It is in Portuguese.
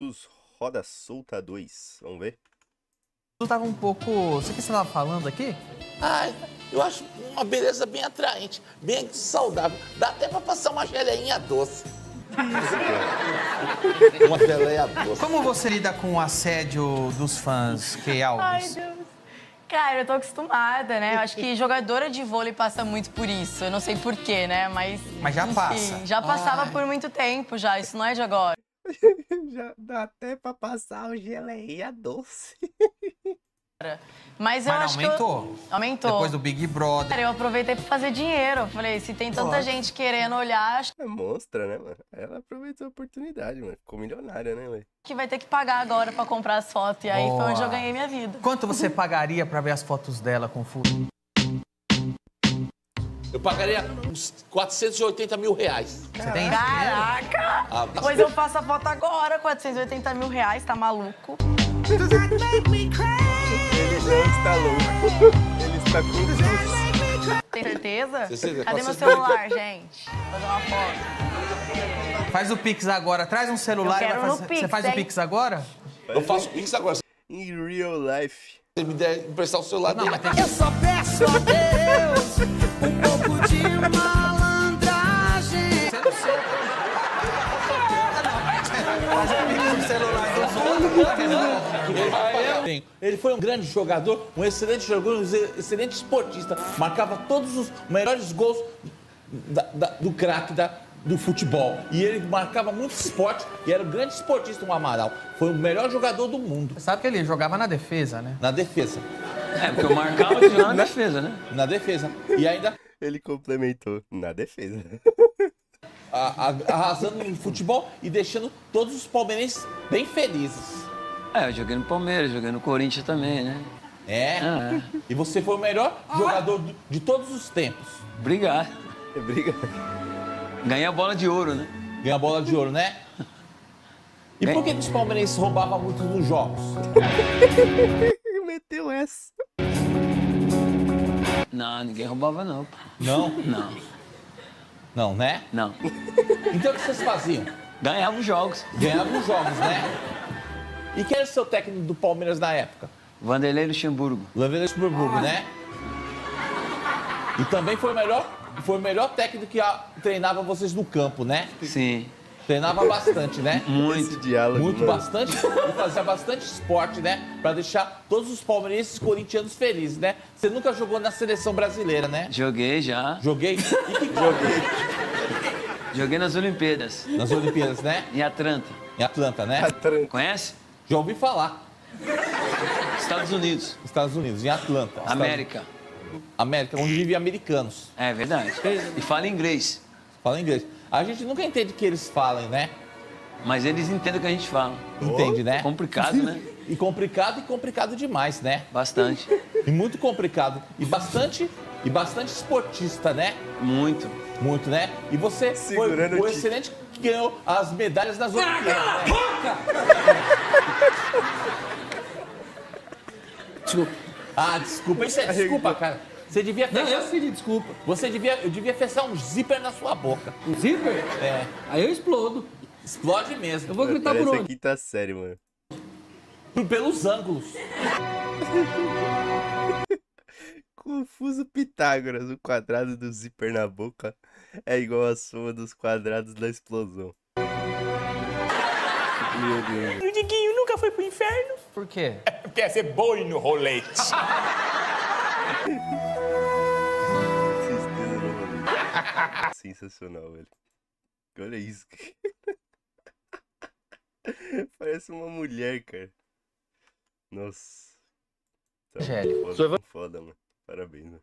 Os Roda Solta 2. Vamos ver? Tu tava um pouco. Você que você tava falando aqui? Ai, eu acho uma beleza bem atraente, bem saudável. Dá até pra passar uma geleinha doce. uma geleia doce. Como você lida com o assédio dos fãs, Key Ai, Alves? Deus. Cara, eu tô acostumada, né? Eu acho que jogadora de vôlei passa muito por isso. Eu não sei porquê, né? Mas. Mas já enfim, passa. Já passava Ai. por muito tempo já. Isso não é de agora. Já dá até pra passar o geleia doce. Mas eu Mas acho aumentou. que. Eu... Aumentou. Depois do Big Brother. Cara, eu aproveitei pra fazer dinheiro. Eu Falei, se tem tanta Lógico. gente querendo olhar, acho É monstra, né, mano? Ela aproveitou a oportunidade, mano. Ficou milionária, né, velho? que vai ter que pagar agora pra comprar as fotos. E aí foi onde eu Boa. ganhei minha vida. Quanto você pagaria pra ver as fotos dela com furo? Eu pagaria uns 480 mil reais. Você tem Caraca! Pois eu faço a foto agora, 480 mil reais, tá maluco? Ele não está louco. Ele está confuso. Tem certeza? Certeza, Cadê meu 480? celular, gente? Vou fazer uma foto. Faz o Pix agora. Traz um celular Eu e vai quero no fazer. Pix, Você faz o hein? Pix agora? Eu faço Pix agora. Em real life. você me der emprestar o celular Não, dele. mas tem que. Eu só peço a Deus Ele- Ele foi um grande jogador, um excelente jogador, um ex- excelente esportista. Marcava todos os melhores gols da- da- do craque da- do futebol. E ele marcava muito esporte e era um grande esportista, o Amaral. Foi o melhor jogador do mundo sabe que ele jogava na defesa, né? na defesa. É, porque eu marcava de lá na defesa, né? Na defesa. E ainda Ele complementou na defesa. A- a- arrasando no futebol e deixando todos os palmeirenses bem felizes. É, eu joguei no Palmeiras, joguei no Corinthians também, né? É. Ah, E você foi o melhor jogador do- de todos os tempos. obrigado. Briga. Ganhei a bola de ouro, né? Ganha a bola de ouro, né? E por que que os palmeirenses roubavam muito nos jogos? Meteu essa. Não, ninguém roubava não. pô. Não? Não, Não, né? não. Então o que vocês faziam? Ganhava os jogos. Ganhavam os jogos, né? E quem era o seu técnico do Palmeiras na época? Vanderlei Luxemburgo. Lanvelas Burburgo, né? E também foi o melhor, foi o melhor técnico que a- treinava vocês no campo, né? Sim, Treinava bastante, né? Esse muito. diálogo. Muito mano. bastante e fazia bastante esporte, né? Pra deixar todos os palmeirenses e corintianos felizes, né? Você nunca jogou na seleção brasileira, né? Joguei já. Joguei. E que Joguei. Joguei nas Olimpíadas, Nas Olimpíadas, né? em Atlanta. Em Atlanta, né? Conhece? Já ouvi falar. Estados Unidos. Estados Unidos, em Atlanta. Estados- América. América, onde vivem americanos. É verdade. E fala inglês. Fala inglês. A gente nunca entende o que eles falam, né? Mas eles entendem o que a gente fala. Entende, né? Complicado, né? E complicado e complicado demais, né? Bastante. E muito complicado. E bastante, e bastante esportista, né? Muito. Muito, né? E você Segurando foi o excelente que ganhou as medalhas nas Olimpíadas. Né? Desculpa. Ah, desculpa. Isso é desculpa, cara. Você devia Não, fechar. eu pedi desculpa. Você devia, eu devia fechar um zíper na sua boca. Um zíper? É. Aí eu explodo. Explode mesmo. Eu vou gritar Parece por onde? quinta série, mano. Por- Pelos ângulos. Confuso Pitágoras, o quadrado do zíper na boca é igual a soma dos quadrados da explosão. Meu Deus. O Diguinho nunca foi pro inferno. Por quê? Quer ser boi no rolete. Sensacional, velho. Olha isso. Parece uma mulher, cara. Nossa. Tá. Foda, foda, mano. Parabéns, mano.